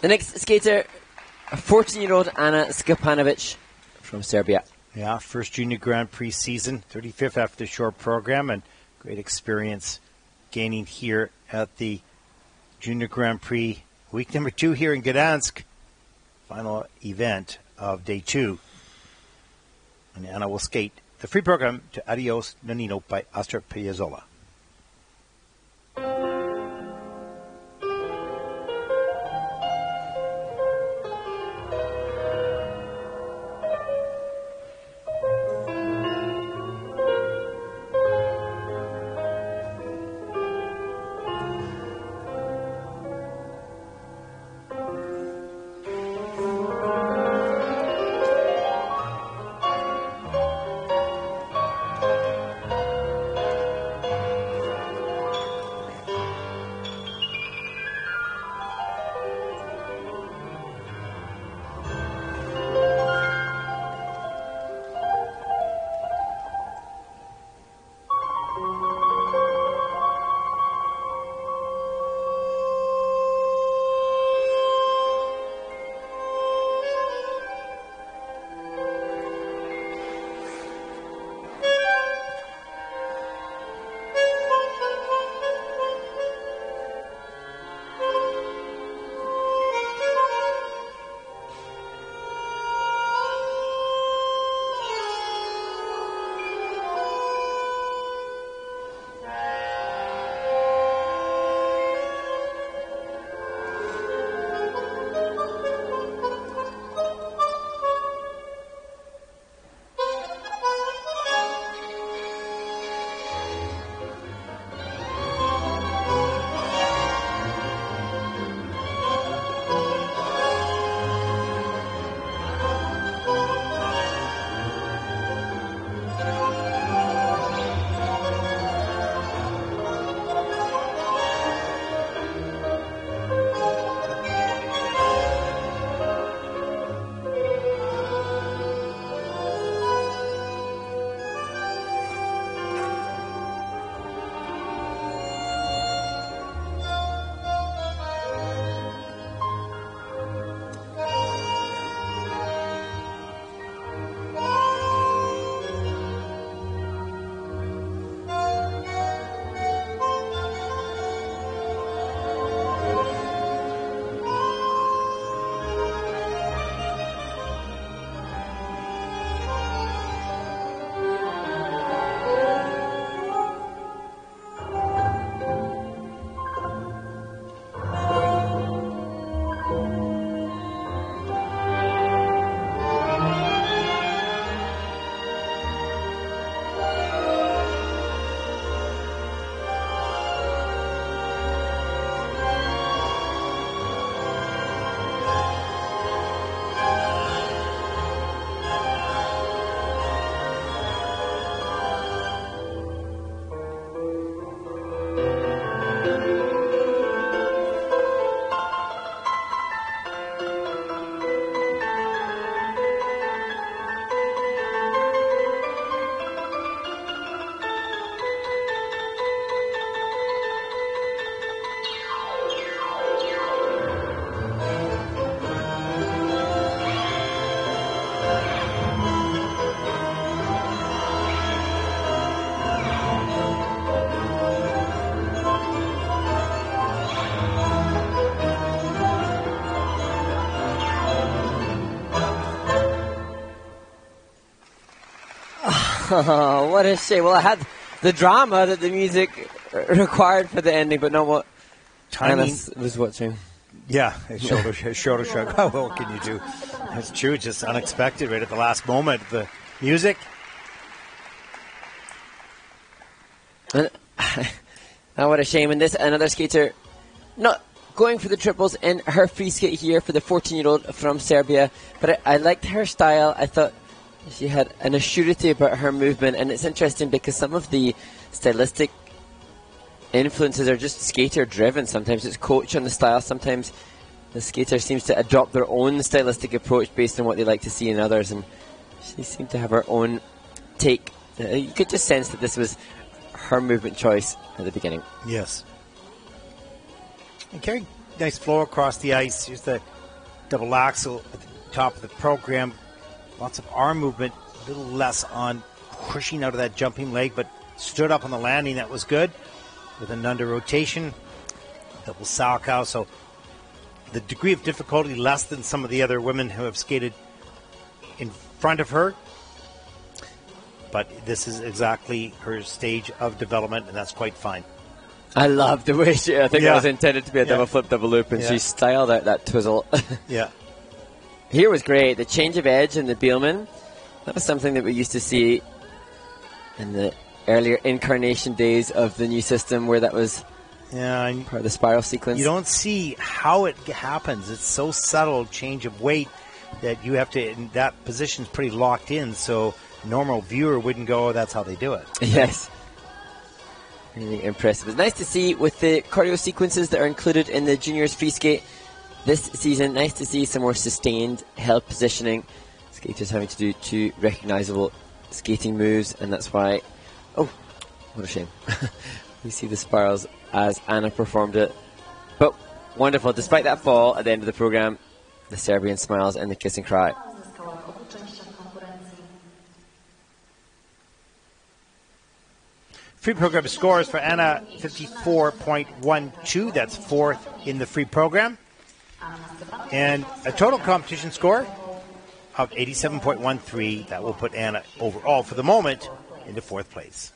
The next skater, 14-year-old Ana Scepanovic from Serbia. Yeah, first Junior Grand Prix season, 35th after the short program, and great experience gaining here at the Junior Grand Prix week number two here in Gdansk. Final event of day two. And Anna will skate the free program to Adios Nonino by Astor Piazzolla. Oh, what a shame. Well, I had the drama that the music required for the ending, but not what Timing was watching. Yeah, shoulder shoulder shrug. How well can you do? It's true, just unexpected right at the last moment. The music. And, oh, what a shame. And this, another skater not going for the triples in her free skate here for the 14 year old from Serbia. But I, I liked her style. I thought she had an assurity about her movement, and it's interesting because some of the stylistic influences are just skater driven. Sometimes it's coach on the style, sometimes the skater seems to adopt their own stylistic approach based on what they like to see in others, and she seemed to have her own take. Uh, you could just sense that this was her movement choice at the beginning. Yes. And Carrie, nice flow across the ice. Here's the double axel at the top of the program. Lots of arm movement, a little less on pushing out of that jumping leg, but stood up on the landing. That was good with an under rotation, double Salchow. So the degree of difficulty less than some of the other women who have skated in front of her. But this is exactly her stage of development, and that's quite fine. I love the way she. I think Yeah. it was intended to be a Yeah. double flip, double loop, and Yeah. she styled out that twizzle. Yeah. Here was great. The change of edge in the Biellmann. That was something that we used to see in the earlier incarnation days of the new system, where that was Yeah, and part of the spiral sequence. you don't see how it happens. It's so subtle change of weight that you have to. And that position's pretty locked in, so normal viewer wouldn't go. "Oh, That's how they do it. Yes. Really impressive. It's nice to see with the choreo sequences that are included in the juniors free skate this season. Nice to see some more sustained held positioning. Skaters having to do two recognizable skating moves, and that's why. Oh, what a shame. we see the spirals as Ana performed it. But wonderful. Despite that fall at the end of the program, the Serbian smiles and the kiss and cry. Free program scores for Ana 54.12. That's fourth in the free program. And a total competition score of 87.13. That will put Ana overall for the moment into fourth place.